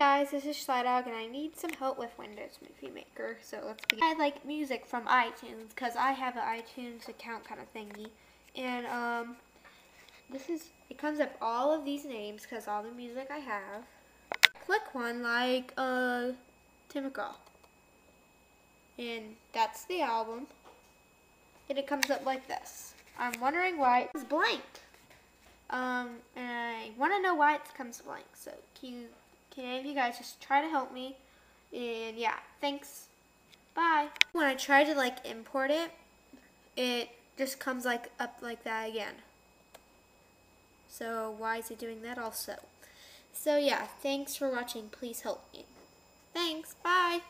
Guys, this is Schleydog and I need some help with Windows Movie Maker, so let's begin. I like music from iTunes because I have an iTunes account kind of thingy, and um, this is, it comes up all of these names because all the music I have. Click one like uh, Tim McGraw, and that's the album, and it comes up like this. I'm wondering why it's blank. Um, and I want to know why it comes blank, so can you can any of you guys just try to help me? And yeah, thanks. Bye. When I try to like import it, it just comes like up like that again. So why is it doing that also? So yeah, thanks for watching. Please help me. Thanks. Bye.